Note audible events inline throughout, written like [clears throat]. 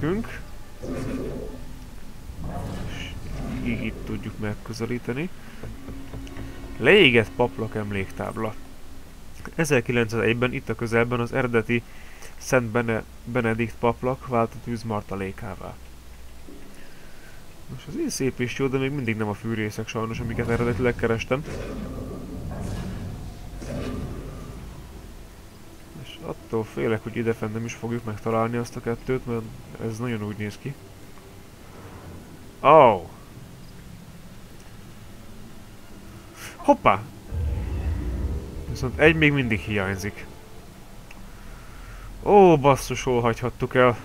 nekünk. És így itt tudjuk megközelíteni. Leégett paplak emléktábla. 1901-ben itt a közelben az eredeti Szent Bene Benedikt paplak vált a tűz martalékává. Most az én szép és jó, de még mindig nem a fűrészek sajnos, amiket eredetileg kerestem. És attól félek, hogy idefent nem is fogjuk megtalálni azt a kettőt, mert ez nagyon úgy néz ki. Oh! Hoppá! Viszont egy még mindig hiányzik. Ó, basszus, hol hagyhattuk el.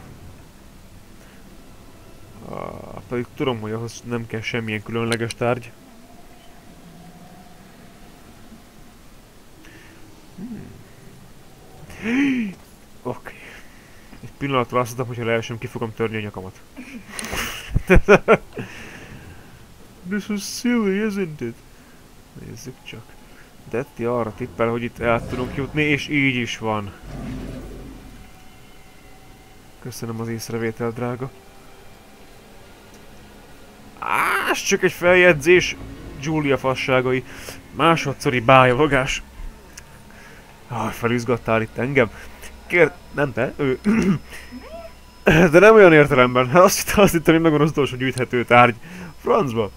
Ah, pedig tudom, hogy ahhoz nem kell semmilyen különleges tárgy. [gasps] Oké. Okay. Egy pillanatra azt mondtam, hogyha leesem, ki fogom törni a nyakamat. [laughs] This is silly, isn't it? Nézzük csak. Detti arra tippel, hogy itt el tudunk jutni, és így is van. Köszönöm az észrevétel, drága. Á, csak egy feljegyzés. Julia fasságai. Másodszori bájavogás. Ah, felizgattál itt engem. Kér... Nem te, ő. [clears throat] De nem olyan értelemben. [laughs] Azt hittem, azt hittem, hogy megvan az utolsó gyűjthető tárgy. Francba.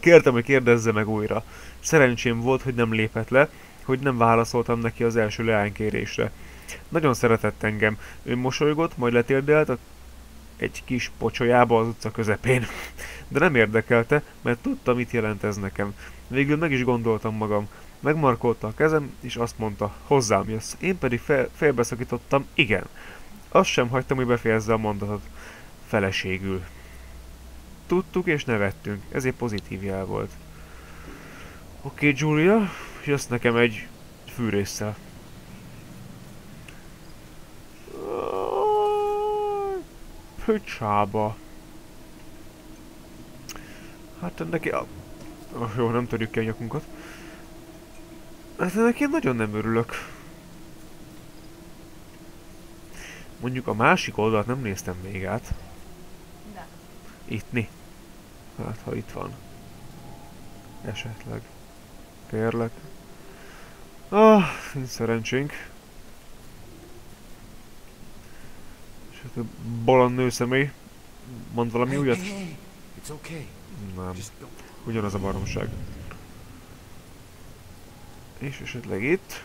Kértem, hogy kérdezze meg újra. Szerencsém volt, hogy nem lépett le, hogy nem válaszoltam neki az első leánykérésre. Nagyon szeretett engem. Ő mosolygott, majd letérdelt a egy kis pocsolyába az utca közepén. [laughs] De nem érdekelte, mert tudta, mit jelent ez nekem. Végül meg is gondoltam magam. Megmarkolta a kezem, és azt mondta, hozzám jössz. Én pedig fel, felbeszakítottam, igen. Azt sem hagytam, hogy befejezze a mondatot. Feleségül. Tudtuk és nevettünk, ezért pozitív jel volt. Oké, okay, Julia, jössz nekem egy fűrészsel. Pöcsába. Hát neki a... Oh, jó, nem törjük ki a nyakunkat. Hát ennek én nagyon nem örülök. Mondjuk a másik oldalt nem néztem még át. Itt mi? Hát, ha itt van. Esetleg. Kérlek. Ah, nincs szerencsénk. És hát a bolond nőszemély mond valami újat? Nem. Ugyanaz a baromság. És esetleg itt?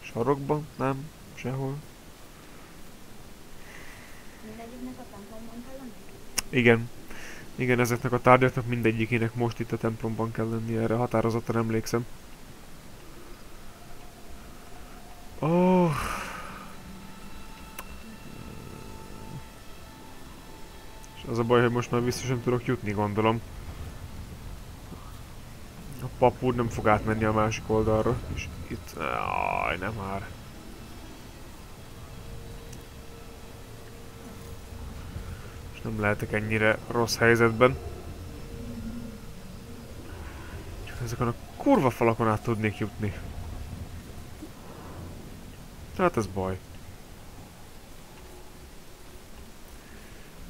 Sarokban? Nem? Sehol? Igen. Igen, ezeknek a tárgyaknak mindegyikének most itt a templomban kell lenni, erre határozottan emlékszem. Oh. Az a baj, hogy most már sem tudok jutni, gondolom. A pap úr nem fog átmenni a másik oldalra, és itt... Aj, nem már. És nem lehetek ennyire rossz helyzetben. Csak ezeken a kurva falakon át tudnék jutni. Tehát ez baj.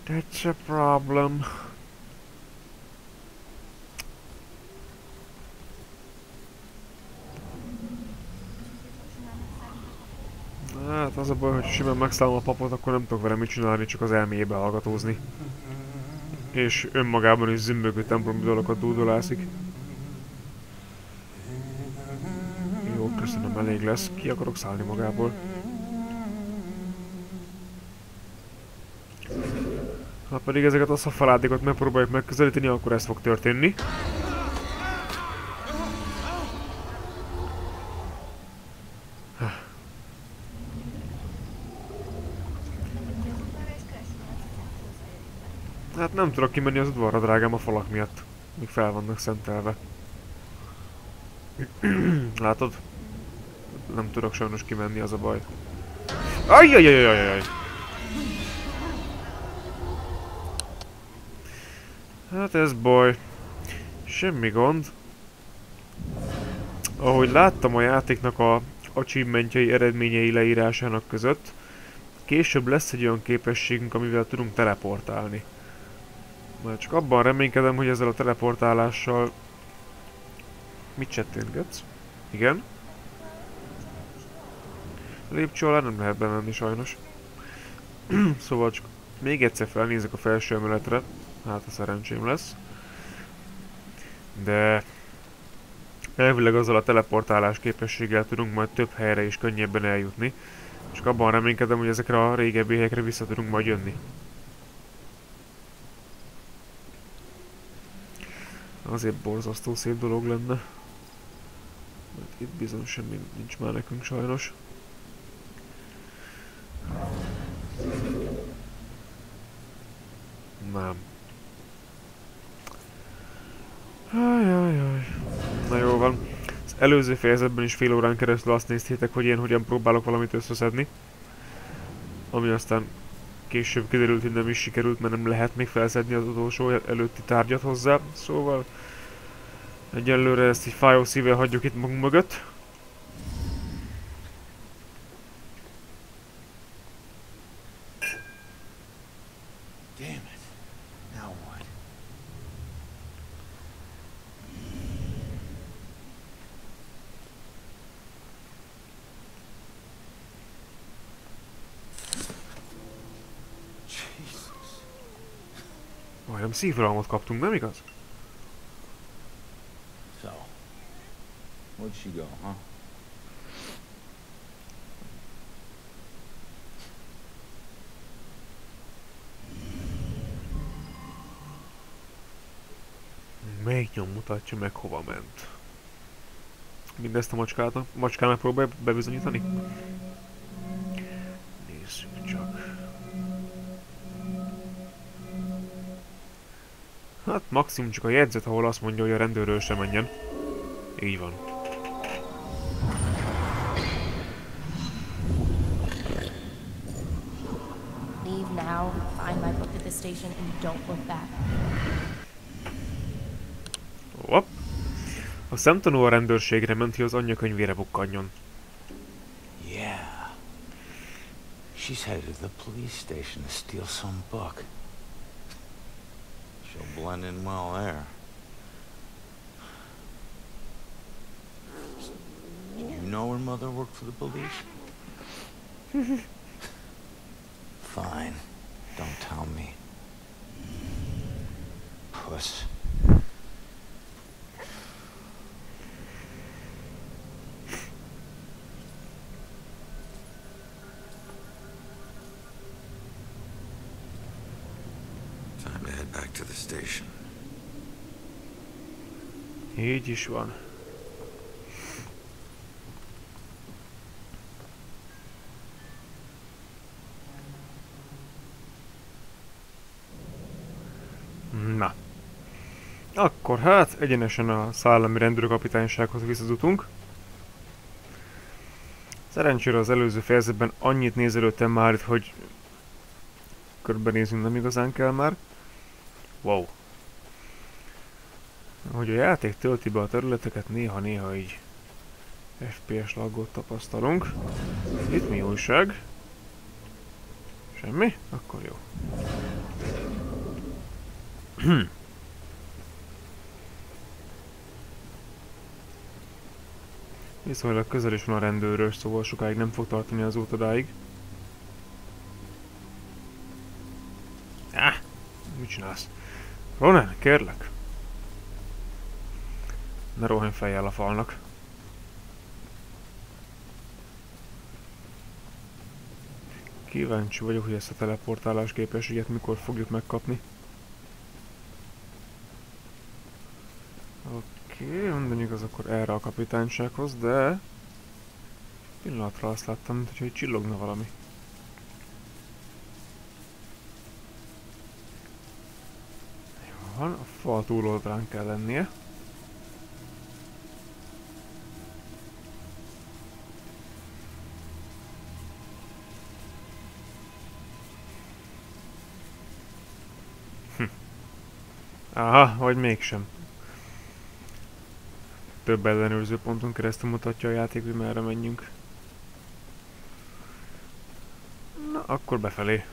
That's a problem. Hát az a baj, hogy simán megszállom a papot, akkor nem tudok vele mit csinálni, csak az elméjébe hallgatózni. És önmagában is zümbögő templomi dolgokat dúdolászik. Jó, köszönöm, elég lesz. Ki akarok szállni magából. Pedig ezeket a szafaládikat megpróbáljuk megközelíteni, akkor ez fog történni. Hát nem tudok kimenni az udvarra, drágám, a falak miatt. Míg fel vannak szentelve. [clears throat] Látod? Nem tudok sajnos kimenni, az a baj. Ajjajajajajaj! Hát ez baj. Semmi gond. Ahogy láttam a játéknak a achievementjai eredményei leírásának között, később lesz egy olyan képességünk, amivel tudunk teleportálni. Majd csak abban reménykedem, hogy ezzel a teleportálással... Mit csettintgetsz? Igen? Lépcső alá nem lehet bemenni sajnos. [clears throat] szóval csak még egyszer felnézek a felső emeletre. Hát a szerencsém lesz. De... Elvileg azzal a teleportálás képességgel tudunk majd több helyre is könnyebben eljutni. Csak abban reménykedem, hogy ezekre a régebbi helyekre vissza tudunk majd jönni. Azért borzasztó szép dolog lenne. Mert itt bizony semmi nincs már nekünk sajnos. Nem. Ajajaj. Na jó van. Az előző fejezetben is fél órán keresztül azt néztétek, hogy én hogyan próbálok valamit összeszedni. Ami aztán később kiderült, hogy nem is sikerült, mert nem lehet még felszedni az utolsó előtti tárgyat hozzá. Szóval egyelőre ezt így fájó szívvel hagyjuk itt magunk mögött. Szívrohamot kaptunk, nem igaz? So, where'd she go, huh? Melyik nyom mutatja meg, hova ment? Mindezt a macskát, a bebizonyítani? Hát maximum csak a jegyzet, ahol azt mondja, hogy a rendőrről sem menjen. Így van. Leave now, find my book at the station, and don't look back. Hopp. A szemtanú a rendőrségre ment, hogy az anyja könyvére bukkanjon. Yeah. She's headed to the police station to steal some book. Blend in well there. Do you know her mother worked for the police? [laughs] Fine. Don't tell me. Puss. Így is van. Na. Akkor hát egyenesen a szállami rendőrkapitánysághoz visszazutunk. Szerencsére az előző fejezetben annyit nézelődtem már hogy körbenézünk nem igazán kell már. Wow. Hogy a játék tölti be a területeket, néha-néha így FPS laggot tapasztalunk. Itt mi újság? Semmi? Akkor jó. [clears throat] Viszonylag közel is van a rendőrös, szóval sokáig nem fog tartani az út odáig. Ah, mit csinálsz? Ronan, kérlek. Ne rohanj fejjel a falnak. Kíváncsi vagyok, hogy ezt a teleportálás képességet mikor fogjuk megkapni. Oké, okay, mondjuk az akkor erre a kapitánysághoz, de... Pillanatra azt láttam, mint hogy csillogna valami. Jó van, a fal túloldalán kell lennie. Aha, vagy mégsem. Több ellenőrző ponton keresztül mutatja a játék, hogy merre menjünk. Na, akkor befelé.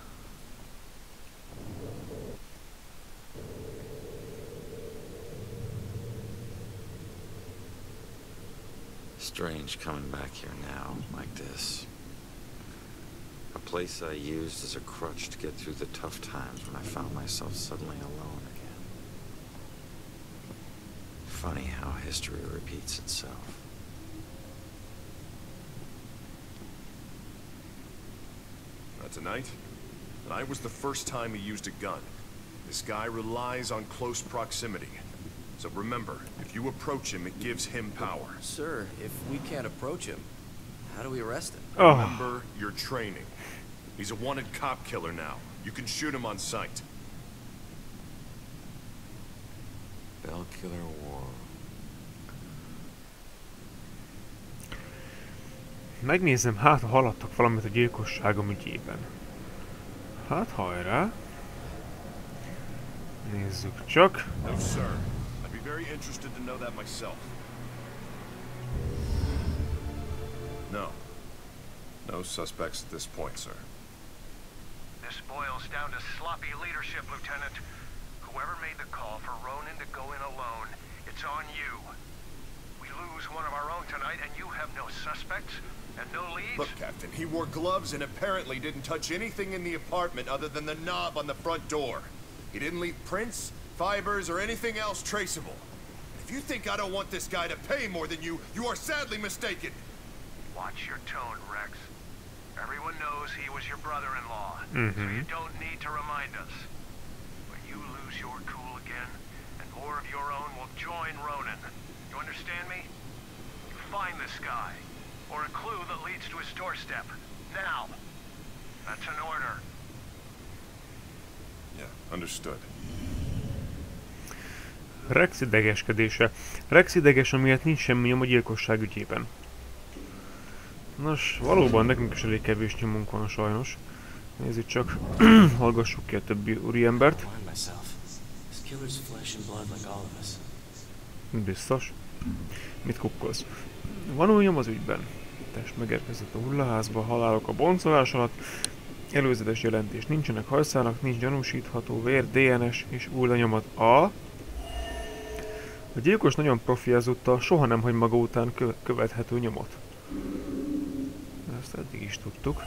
Strange coming back here now, like this. A place I used as a crutch to get through the tough times when I found myself suddenly alone. Funny how history repeats itself. Not tonight. Tonight was the first time he used a gun. This guy relies on close proximity. So remember, if you approach him, it gives him power. Sir, if we can't approach him, how do we arrest him? Oh, Remember your training. He's a wanted cop killer now. You can shoot him on sight. Bellkiller War. megnézem, hát ha haladtak valamit a gyilkosságom ügyében. Hát hajrá. Nézzük csak. No, sir. I'd be very interested to know that myself. No. No suspects at this point, sir. This boils down to sloppy leadership, Lieutenant. Whoever made the call for Ronan to go in alone, it's on you. We lose one of our own tonight, and you have no suspects and no leads? Look, Captain, he wore gloves and apparently didn't touch anything in the apartment other than the knob on the front door. He didn't leave prints, fibers, or anything else traceable. If you think I don't want this guy to pay more than you, you are sadly mistaken. Watch your tone, Rex. Everyone knows he was your brother-in-law, so Mhm. you don't need to remind us. You lose your cool again, and more of your own will join Ronan. You understand me? Find this guy, or a clue that leads to his doorstep. Now. That's an order. Yeah, understood. Rex idegeskedése. Rex ideges, amiért nincs semmi nyom a gyilkosság ügyében. Nos, valóban nekünk is elég kevés nyomunk van sajnos. Nézzük csak, [clears throat] hallgassuk ki a többi úriembert. Biztos. Mit kukkolsz? Van új nyom az ügyben. Test megérkezett a hullaházba, halálok a boncolás alatt. Előzetes jelentés nincsenek hajszának, nincs gyanúsítható vér, DNS és új lenyomat A. A gyilkos nagyon profi ezúttal, soha nem hagy maga után kö- követhető nyomot. Ezt eddig is tudtuk.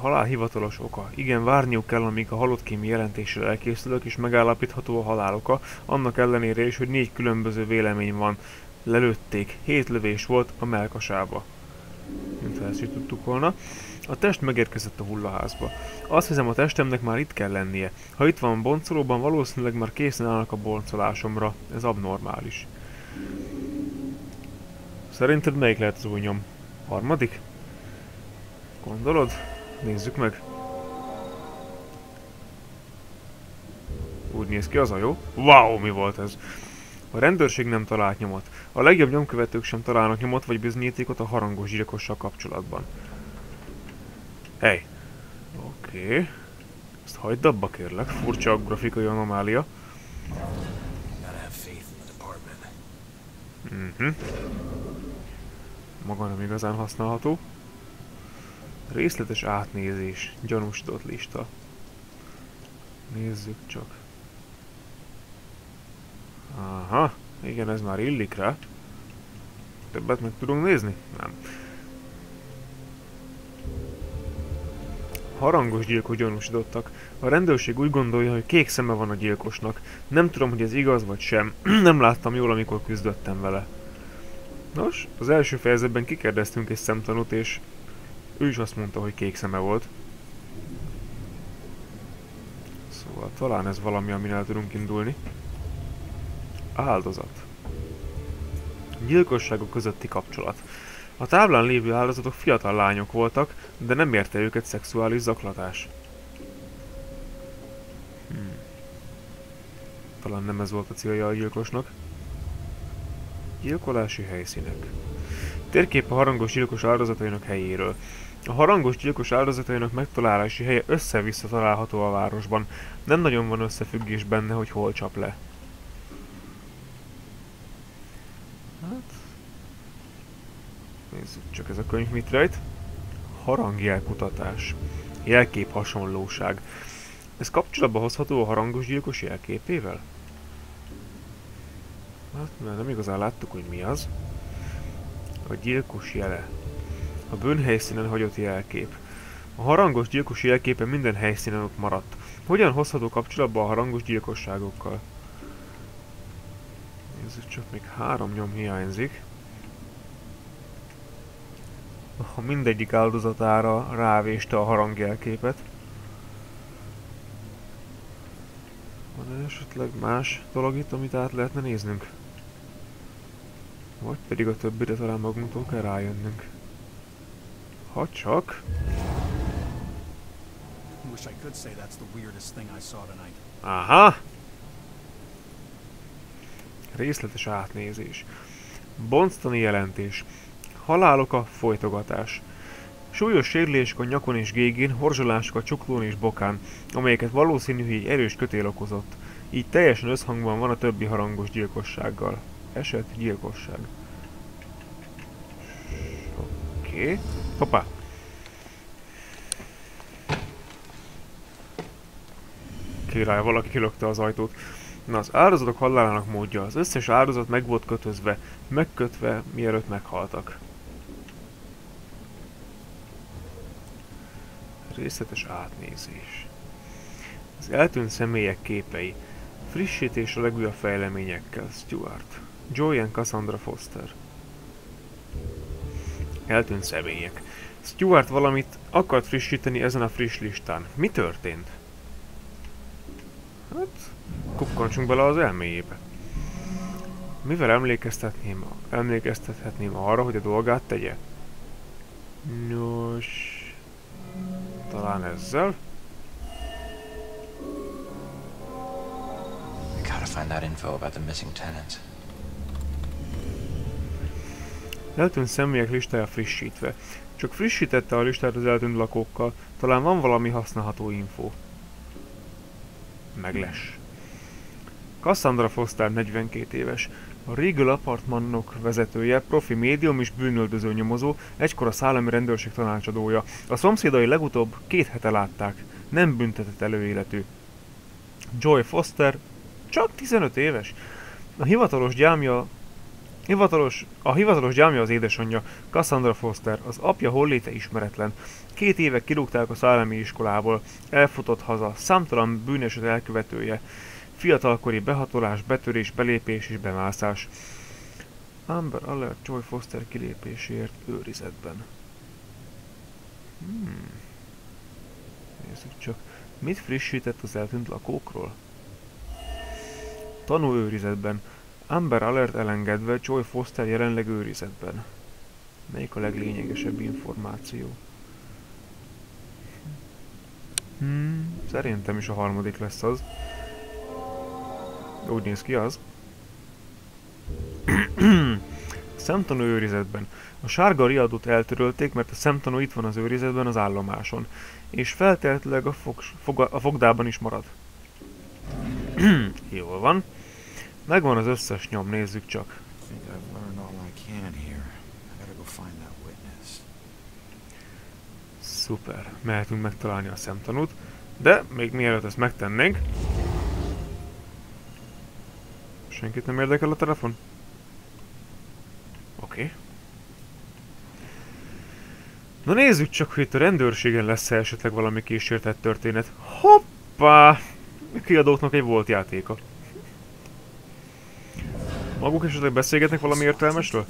Halál hivatalos oka. Igen, várniuk kell, amíg a halott kémi jelentésre elkészülök, és megállapítható a halál oka, annak ellenére is, hogy négy különböző vélemény van. Lelőtték, hét lövés volt a melkasába. Mintha ezt is tudtuk volna. A test megérkezett a hullaházba. Azt hiszem a testemnek már itt kell lennie. Ha itt van boncolóban, valószínűleg már készen állnak a boncolásomra. Ez abnormális. Szerinted melyik lehet az új nyom? Harmadik? Gondolod? Nézzük meg. Úgy néz ki, az a jó. Wow, mi volt ez? A rendőrség nem talált nyomot. A legjobb nyomkövetők sem találnak nyomot vagy bizonyítékot a harangos gyilkossal kapcsolatban. Hey. Oké. Okay. Ezt hagyd abba kérlek, furcsa a grafikai anomália. Mhm. Maga nem igazán használható. Részletes átnézés, gyanúsított lista. Nézzük csak. Aha, igen, ez már illik rá. Többet meg tudunk nézni? Nem. Harangos gyilkos gyanúsítottak. A rendőrség úgy gondolja, hogy kék szeme van a gyilkosnak. Nem tudom, hogy ez igaz vagy sem. [clears throat] Nem láttam jól, amikor küzdöttem vele. Nos, az első fejezetben kikérdeztünk egy szemtanút, és ő is azt mondta, hogy kék szeme volt. Szóval talán ez valami, amin el tudunk indulni. Áldozat. Gyilkosságok közötti kapcsolat. A táblán lévő áldozatok fiatal lányok voltak, de nem érte őket szexuális zaklatás. Hmm. Talán nem ez volt a célja a gyilkosnak. Gyilkolási helyszínek. Térkép a harangos gyilkos áldozatainak helyéről. A harangos gyilkos áldozatainak megtalálási helye össze-vissza található a városban. Nem nagyon van összefüggés benne, hogy hol csap le. Hát... Nézzük csak ez a könyv mit rejt. Harangjelkutatás. Jelkép hasonlóság. Ez kapcsolatba hozható a harangos gyilkos jelképével? Hát, mert nem igazán láttuk, hogy mi az. A gyilkos jele. A bűnhelyszínen hagyott jelkép. A harangos gyilkos jelképe minden helyszínen ott maradt. Hogyan hozható kapcsolatba a harangos gyilkosságokkal? Nézzük csak, még három nyom hiányzik. Ha mindegyik áldozatára rávéste a harangjelképet. Van -e esetleg más dolog itt, amit át lehetne néznünk? Vagy pedig a többire talán magunktól kell rájönnünk. Ha csak... Wish I could say that's the weirdest thing I saw tonight. Aha! Részletes átnézés. Bonstoni jelentés. Halálok a folytogatás. Súlyos sérülések a nyakon és gégén, horzsolások a csuklón és bokán, amelyeket valószínű, hogy egy erős kötél okozott. Így teljesen összhangban van a többi harangos gyilkossággal. Eset gyilkosság. Oké. Hoppá! Király, valaki kilökte az ajtót. Na, az áldozatok halálának módja. Az összes áldozat meg volt kötözve, megkötve, mielőtt meghaltak. Részletes átnézés. Az eltűnt személyek képei. Frissítés a legújabb fejleményekkel. Stuart. Joanne Cassandra Foster. Eltűnt személyek. Stuart valamit akart frissíteni ezen a friss listán. Mi történt? Hát, kukkantsunk bele az elméjébe. Mivel emlékeztetném, emlékeztethetném arra, hogy a dolgát tegye? Nos... Talán ezzel? We gotta find out info about the missing tenants. Eltűnt személyek listája frissítve. Csak frissítette a listát az eltűnt lakókkal, talán van valami használható info. Megles. Cassandra Foster 42 éves. A Regal Apartmanok vezetője, profi médium és bűnöldöző nyomozó, egykor a szállami rendőrség tanácsadója. A szomszédai legutóbb két hete látták. Nem büntetett előéletű. Joy Foster csak 15 éves. A hivatalos gyámja Hivatalos, a hivatalos gyámja az édesanyja, Cassandra Foster, az apja holléte ismeretlen. Két éve kirúgták a szállami iskolából, elfutott haza, számtalan bűneset elkövetője, fiatalkori behatolás, betörés, belépés és bemászás. Amber Alert Joy Foster kilépéséért őrizetben. Hmm. Nézzük csak, mit frissített az eltűnt lakókról? Tanúőrizetben. Amber Alert elengedve, Joy Foster jelenleg őrizetben. Melyik a leglényegesebb információ? Hmm, szerintem is a harmadik lesz az. Úgy néz ki az. [clears throat] szemtanú őrizetben. A sárga riadót eltörölték, mert a szemtanú itt van az őrizetben az állomáson, és feltehetőleg a, fog, a fogdában is marad. [clears throat] Jól van. Megvan az összes nyom, nézzük csak. Szuper, mehetünk megtalálni a szemtanút. De még mielőtt ezt megtennénk... Senkit nem érdekel a telefon? Oké. Okay. Na nézzük csak, hogy itt a rendőrségen lesz -e esetleg valami kísértett történet. Hoppá! A kiadóknak egy volt játéka. Maguk esetleg beszélgetnek valami értelmesről?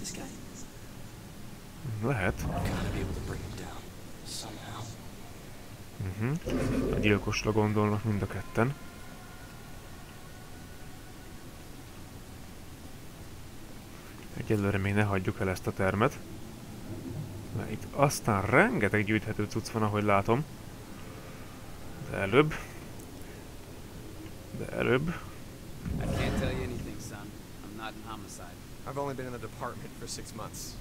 Lehet. Uh -huh. A gyilkosra gondolnak mind a ketten. Egyelőre még ne hagyjuk el ezt a termet. Mert itt aztán rengeteg gyűjthető cucc van, ahogy látom. De előbb. De előbb. I've only been in the department for six months.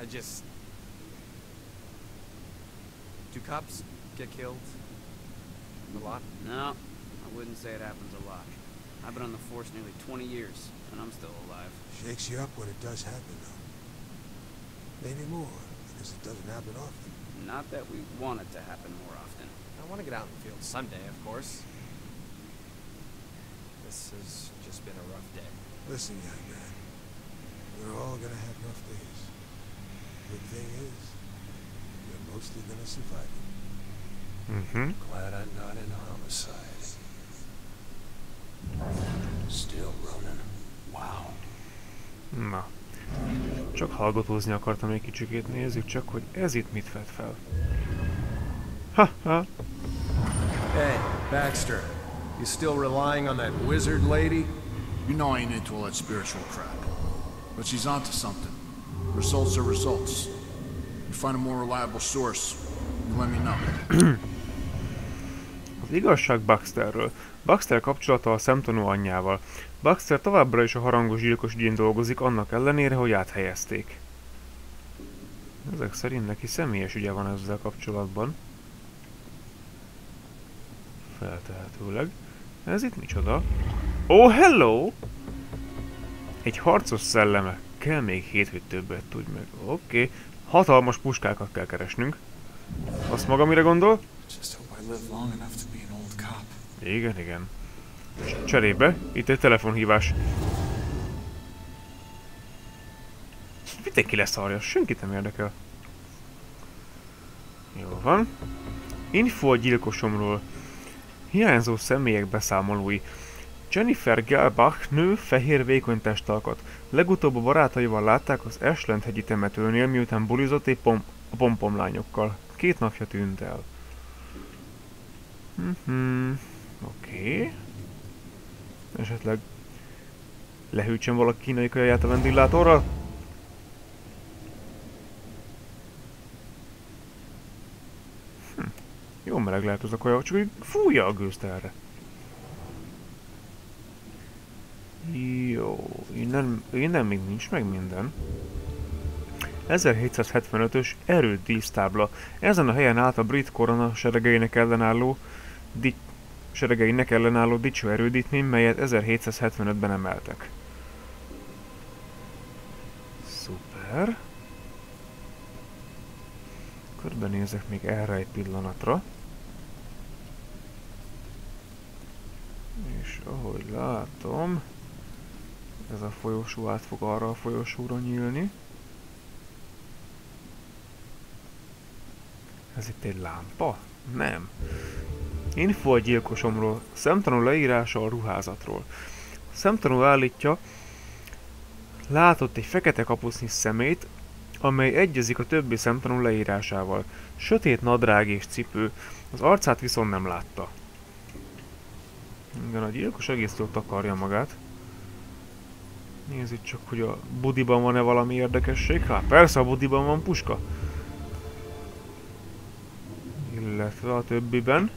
I just... Do cops get killed? A lot? No, I wouldn't say it happens a lot. I've been on the force nearly 20 years, and I'm still alive. Shakes you up when it does happen, though. Maybe more, because it doesn't happen often. Not that we want it to happen more often. I want to get out in the field someday, of course. This has just been a rough day. Listen, young man. We're all gonna have rough days. Good thing is, you're mostly gonna survive it. Mm-hmm. Glad I'm not in homicide. Still running. Wow. Na. Csak hallgatózni akartam egy kicsikét, nézzük csak, hogy ez itt mit vett fel. Ha, ha. Hey, Baxter. You still relying on that wizard lady? You know I ain't into all that spiritual crap. But she's onto something. Results are results. You find a more reliable source, let me know. [clears throat] Az igazság Baxterről. Baxter kapcsolata a szemtanú anyjával. Baxter továbbra is a harangos gyilkos ügyén dolgozik, annak ellenére, hogy áthelyezték. Ezek szerint neki személyes ügye van ezzel kapcsolatban. Feltehetőleg. Ez itt micsoda? Oh, hello! Egy harcos szelleme. Kell még hét, hogy többet tudj meg. Oké. Okay. Hatalmas puskákat kell keresnünk. Azt maga mire gondol? Igen, igen. És cserébe, itt egy telefonhívás. Mindenki leszarja, senkit nem érdekel. Jó van. Info a gyilkosomról. Hiányzó személyek beszámolói. Jennifer Gelbach nő fehér vékony testalkat. Legutóbb a barátaival látták az Ashland hegyi temetőnél, miután bulizott egy pom a pompomlányokkal. Két napja tűnt el. Mhm. Oké. Okay. Esetleg lehűtsön valaki kínai kaját a ventilátorral? Hm. Jó meleg lehet az a kaja, csak úgy fújja a gőzt erre. Jó, innen, innen még nincs meg minden. 1775-ös erődísztábla. Ezen a helyen állt a brit korona seregeinek ellenálló di seregeinek ellenálló dicső erődítmény, melyet 1775-ben emeltek. Szuper. Körbenézek még erre egy pillanatra. És ahogy látom, ez a folyosó át fog arra a folyosóra nyílni. Ez itt egy lámpa? Nem. Info a gyilkosomról. Szemtanú leírása a ruházatról. Szemtanú állítja, látott egy fekete kapuszni szemét, amely egyezik a többi szemtanú leírásával. Sötét nadrág és cipő, az arcát viszont nem látta. Igen, a gyilkos egész jól takarja magát. Nézzük csak, hogy a budiban van-e valami érdekesség. Hát persze a budiban van puska. Illetve a többiben.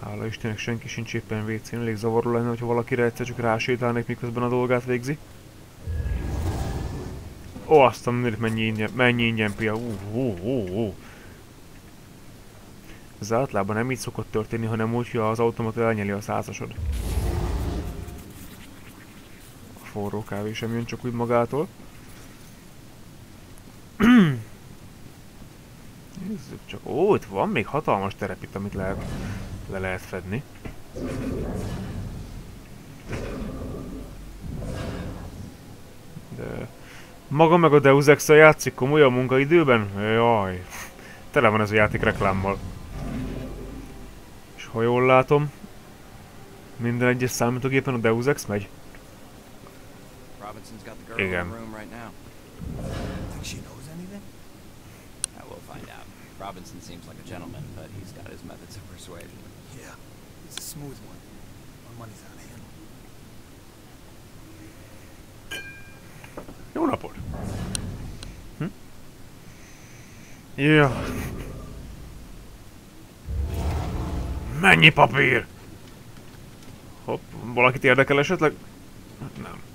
Hála Istennek senki sincs éppen WC-n, elég zavaró lenne, hogyha valakire egyszer csak rásétálnék, miközben a dolgát végzi. Ó, azt a mennyi ingyen, mennyi ingyen pia. Ú, ú, ú, ú. Ez általában nem így szokott történni, hanem úgy, hogy az automata elnyeli a százasod. A forró kávé sem jön csak úgy magától. [clears throat] Nézzük csak. Ó, itt van még hatalmas terep itt, amit lehet, le lehet fedni. De... Maga meg a Deus ex játszik komolyan munkaidőben? Jaj. Tele van ez a játék reklámmal. És ha jól látom, minden egyes számítógépen a Deus Ex megy. Robinson's got the girl in Igen. the room right now. Think she knows anything? I will find out. Robinson seems like a gentleman, but he's got his methods of persuasion. Yeah, he's a smooth one. My money's on him. Jó napot! Hm? Ja. Mennyi papír? Hopp, valakit érdekel esetleg? Nem.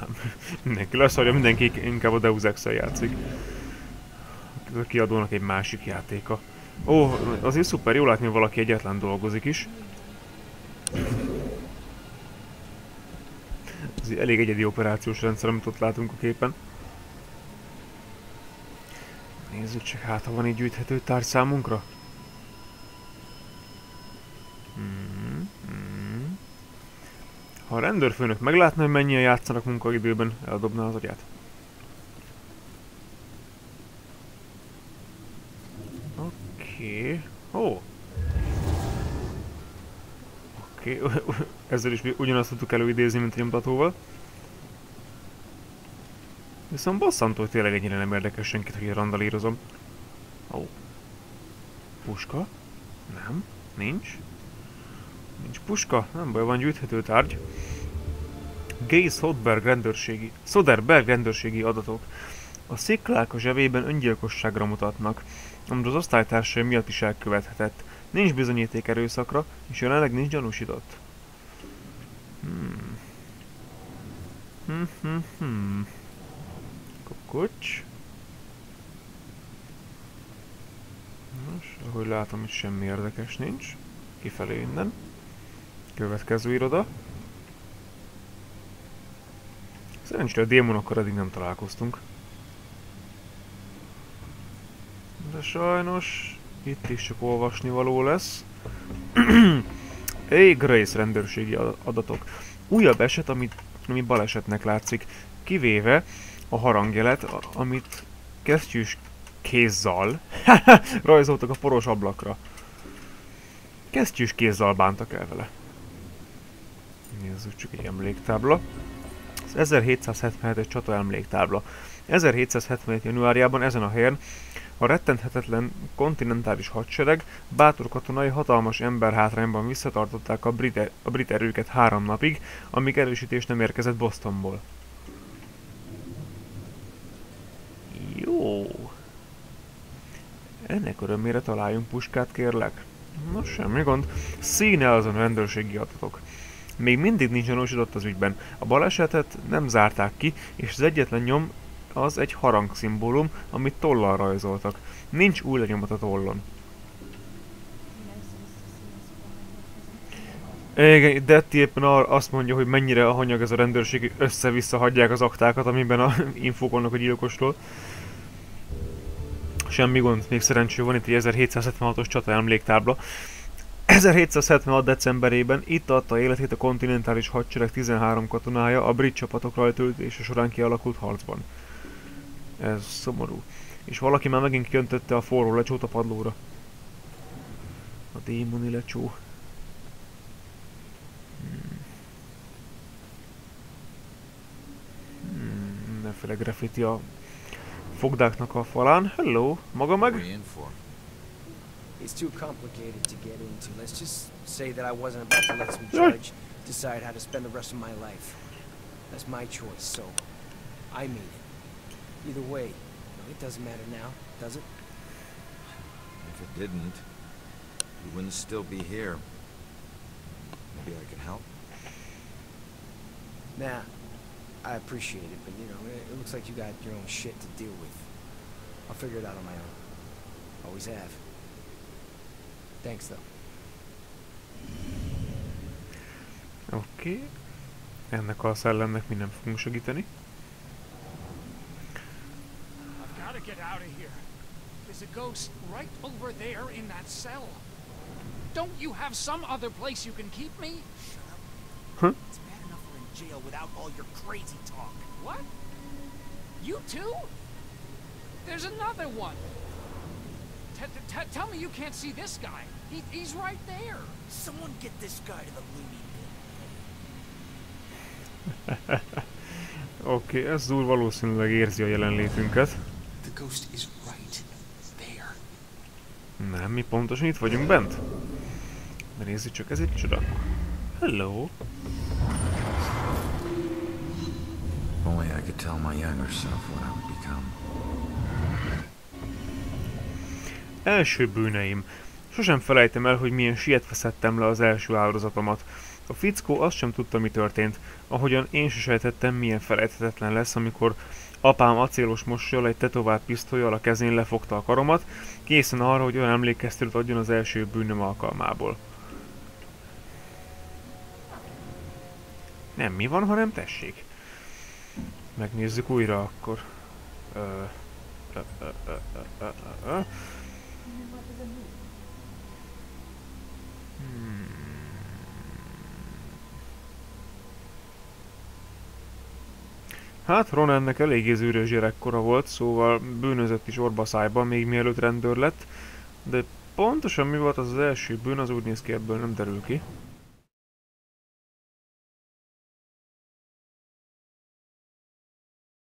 Nem. [laughs] Mindenki leszarja, mindenki inkább a Deus ex játszik. Ez a kiadónak egy másik játéka. Ó, azért szuper, jó látni, valaki egyetlen dolgozik is. Ez egy elég egyedi operációs rendszer, amit ott látunk a képen. Nézzük csak, hát ha van egy gyűjthető tárgy számunkra. Mm -hmm. Ha a rendőrfőnök meglátna, hogy mennyien játszanak munkaidőben, eldobná az agyát. Oké. Okay. Ó. Oh. Oké. Okay. [laughs] Ezzel is ugyanazt tudtuk előidézni, mint a nyomtatóval. Viszont bosszantó, hogy tényleg ennyire nem érdekes senkit, hogy randalírozom. Ó. Oh. Puska? Nem. Nincs. Nincs puska? Nem baj, van gyűjthető tárgy. Gay Soderberg rendőrségi, Soderberg rendőrségi adatok. A sziklák a zsebében öngyilkosságra mutatnak, amit az osztálytársai miatt is elkövethetett. Nincs bizonyíték erőszakra, és jelenleg nincs gyanúsított. Hmm. Hmm, hmm, hmm. Kokocs. Nos, ahogy látom, itt semmi érdekes nincs. Kifelé innen. Következő iroda. Szerencsére a démonokkal eddig nem találkoztunk. De sajnos itt is csak olvasni való lesz. [clears throat] Hey Grace rendőrségi adatok. Újabb eset, amit, ami balesetnek látszik, kivéve a harangjelet, amit kesztyűs kézzal [laughs] rajzoltak a poros ablakra. Kesztyűs kézzal bántak el vele. Nézzük csak egy emléktábla. Az 1777-es csata emléktábla. 1777. januárjában ezen a helyen a rettenthetetlen kontinentális hadsereg bátor katonai hatalmas emberhátrányban visszatartották a brit, a brit erőket három napig, amíg erősítés nem érkezett Bostonból. Jó. Ennek örömére találjunk puskát, kérlek. Na, semmi gond. Színe azon rendőrségi adatok. Még mindig nincs gyanúsított az ügyben. A balesetet nem zárták ki, és az egyetlen nyom az egy szimbólum, amit tollal rajzoltak. Nincs új lenyomat a tollon. Igen, Detti éppen azt mondja, hogy mennyire a hanyag ez a rendőrség, hogy össze-vissza hagyják az aktákat, amiben a [laughs] infók vannak a gyilkosról. Semmi gond, még szerencsé van itt egy 1776-os csata emléktábla. 1776. decemberében itt adta életét a kontinentális hadsereg 13 katonája a brit csapatok rajtöltése során kialakult harcban. Ez szomorú. És valaki már megint kiöntötte a forró lecsót a padlóra. A démoni lecsó. Hmm. Hmm, graffiti a fogdáknak a falán. Hello, maga meg? It's too complicated to get into. Let's just say that I wasn't about to let some judge decide how to spend the rest of my life. That's my choice, so I mean it. Either way, it doesn't matter now, does it? If it didn't, you wouldn't still be here. Maybe I can help? Nah, I appreciate it, but you know, it, it looks like you got your own shit to deal with. I'll figure it out on my own. Always have. Thanks, though. Oké. Okay. Ennek a szellemnek mi nem fogunk segíteni. I've got to get out of here. There's a ghost right over there in that cell. Don't you have some other place you can keep me? Shut up. Huh? It's bad enough we're in jail without all your crazy talk. What? You too? There's another one. T -t Tell me you can't see this guy. He, he's right there. Someone get this guy to the loony [laughs] Oké, okay, ez úr valószínűleg érzi a jelenlétünket. The ghost is right there. Nem, mi pontosan itt vagyunk bent. De nézzük csak, ez egy csoda. Hello. Only I could tell my younger self what I would become. Első bűneim. Sosem felejtem el, hogy milyen sietve szedtem le az első áldozatomat. A fickó azt sem tudta, mi történt, ahogyan én se sejtettem, milyen felejthetetlen lesz, amikor apám acélos mosolyal egy tetovált pisztolyjal a kezén lefogta a karomat, készen arra, hogy olyan emlékeztetőt adjon az első bűnöm alkalmából. Nem mi van, hanem tessék. Megnézzük újra akkor. Ö, ö, ö, ö, ö, ö, ö. Hmm. Hát Ronennek eléggé zűrös gyerekkora volt, szóval bűnözött is orba még mielőtt rendőr lett, de pontosan mi volt az az első bűn, az úgy néz ki ebből nem derül ki.